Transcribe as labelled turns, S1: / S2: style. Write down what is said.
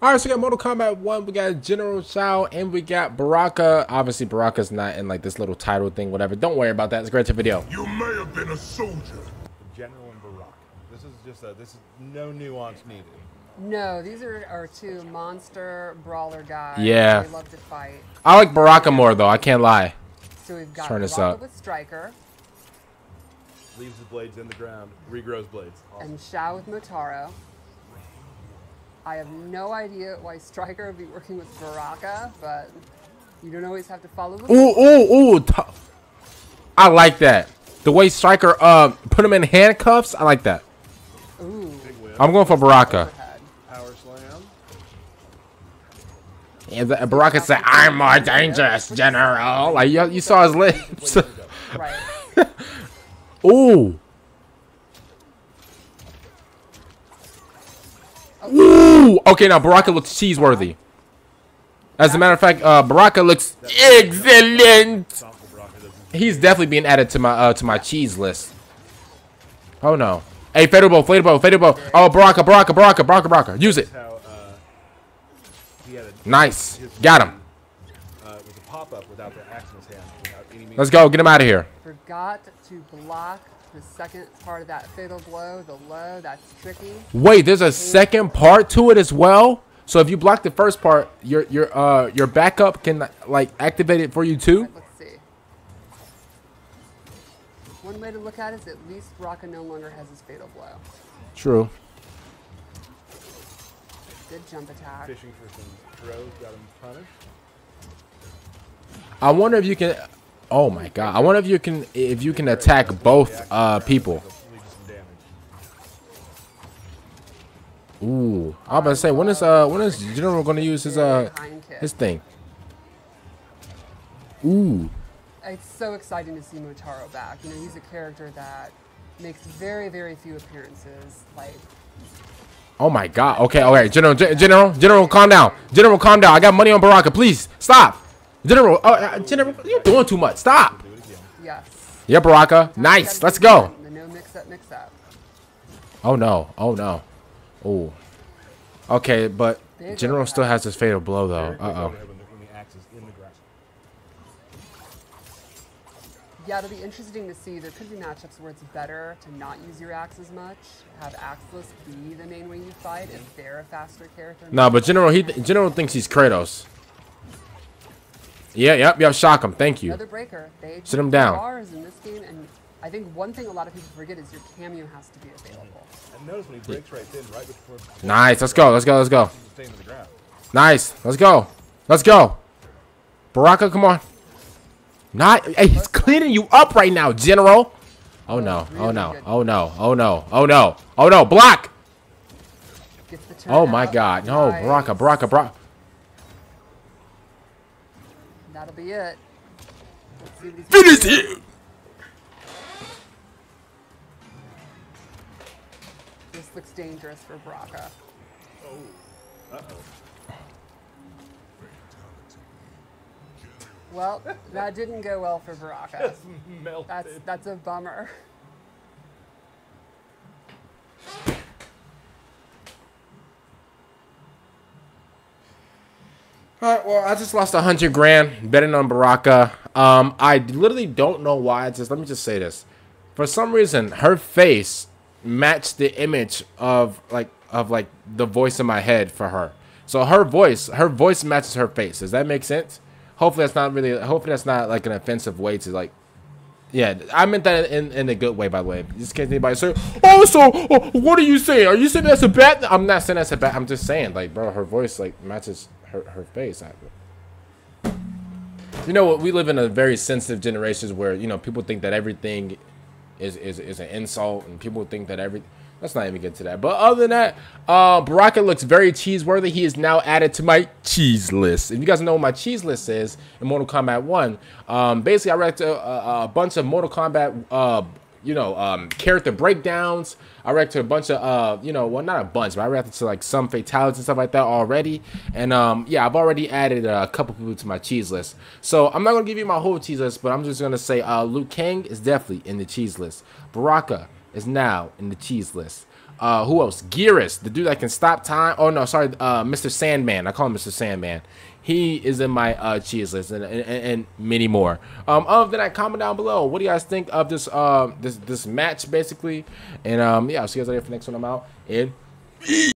S1: All right, so we got Mortal Kombat 1, we got General Shao, and we got Baraka. Obviously, Baraka's not in like this little title thing, whatever. Don't worry about that. It's a great video.
S2: You may have been a soldier.
S3: General and Baraka. This is just a, this is no nuance needed.
S4: No, these are our two monster brawler guys.
S1: Yeah.
S4: They love to fight.
S1: I like Baraka more, though. I can't lie.
S4: So we've got
S1: turn this up.
S4: with Stryker
S3: Leaves his blades in the ground, regrows blades. Awesome.
S4: and Shao with Motaro. I have no idea why Stryker would be working with Baraka, but you don't always have to follow the
S1: Ooh, ooh, ooh. t- I like that. The way Stryker uh, put him in handcuffs, I like that.
S4: Ooh,
S1: I'm going for Baraka.
S3: Power slam.
S1: And the, Baraka said, I'm more dangerous, General. Like, you, you saw his lips.
S4: Right.
S1: Ooh. Ooh. Okay, now Baraka looks cheeseworthy. As a matter of fact, uh, Baraka looks excellent.
S3: Thoughtful Baraka doesn't
S1: He's definitely being added to my uh, to my cheese list. Oh no. Hey, fatal blow, fatal blow, fatal blow. Oh, Baraka, Baraka, Baraka, Baraka, Baraka. Use it.
S3: how he had a
S1: Nice. Got him.
S3: uh, with a pop up without the axe in his hand, without any means.
S1: Let's go. Get him out of here.
S4: Forgot to block the second part of that fatal blow, the low. That's tricky.
S1: Wait, there's a second part to it as well. So if you block the first part, your your uh your backup can like activate it for you too.
S4: Let's see. One way to look at it is at least Baraka no longer has his fatal blow.
S1: True.
S4: Good jump attack.
S3: Fishing for some throws, got him punished.
S1: I wonder if you can. Oh my god! I wonder if you can if you can attack both uh people.
S3: Lead to some damage.
S1: Ooh, I was about to say when is uh when is General gonna use his uh his thing? Ooh,
S4: It's so exciting to see Motaro back. You know, he's a character that makes very, very few appearances. Like,
S1: oh my god. Okay, okay, Gen- General, General, calm down. General, calm down. I got money on Baraka. Please stop. General, uh, uh, General, you're doing too much. Stop.
S3: Do it
S4: yes.
S1: Yeah, Baraka. Nice. Let's go.
S4: The no mix up, mix up.
S1: Oh no. Oh no. Oh. Okay, but
S4: Big
S1: General still has his fatal blow though. Uh oh.
S3: overhead when the, when the axe is in the grass.
S4: Yeah, it'll be interesting to see. There could be matchups where it's better to not use your axe as much, have axeless be the main way you fight if they're a faster character.
S1: No, but General, he General thinks he's Kratos. Yeah, yep, yep. Shock him. Thank you.
S4: Another breaker. They
S1: Sit him down.
S4: Bars in this game, and I think one thing a lot of people forget is your kameo has to be available.
S3: And notice when he breaks right then, right before.
S1: Nice. Let's go. Let's go. Let's go.
S3: He's staying to the ground.
S1: Nice. Let's go. Let's go. Baraka, come on. Not. Hey, he's cleaning you up right now, General. Oh no. Oh no. Oh no. Oh no. Oh no. Oh no. Block.
S4: Gets the
S1: Oh my. God. No,
S4: Nice.
S1: Baraka. Baraka. Baraka.
S4: That'll be it. Let's see what he's
S1: Finish
S4: gonna
S1: it.
S4: This looks dangerous for Baraka. Oh, well, that didn't go well for Baraka.
S3: Melted.
S4: That's that's a bummer.
S1: All right, well, I just lost a hundred grand betting on Baraka. Um, I literally don't know why. Just let me just say this. For some reason, her face matched the image of like of like the voice in my head for her. So her voice, her voice matches her face. Does that make sense? Hopefully, that's not really. Hopefully, that's not like an offensive way to like. Yeah, I meant that in, in a good way, by the way. Just in case anybody say, "Oh, so oh, what are you saying? Are you saying that's a bad?" I'm not saying that's a bad. I'm just saying, like, bro, her voice like matches her her face. I, you know what? We live in a very sensitive generation where you know people think that everything is is, is an insult, and people think that every. Let's not even get to that. But other than that, uh, Baraka looks very cheeseworthy. He is now added to my cheese list. If you guys know what my cheese list is in Mortal Kombat 1, um, basically I read a, a, a bunch of Mortal Kombat, uh, you know, um, character breakdowns. I read to a bunch of, uh, you know, well, not a bunch, but I read to like some fatalities and stuff like that already. And um, yeah, I've already added a couple people to my cheese list. So I'm not gonna give you my whole cheese list, but I'm just gonna say uh, Liu Kang is definitely in the cheese list. Baraka is now in the cheese list. Uh, who else? Geras, the dude that can stop time. Oh no, sorry, uh, Mr. Sandman. I call him Mr. Sandman. He is in my uh, cheese list, and, and, and many more. Um, other than that, comment down below. What do you guys think of this uh, this this match, basically? And um, yeah, I'll see you guys later for the next one. I'm out and.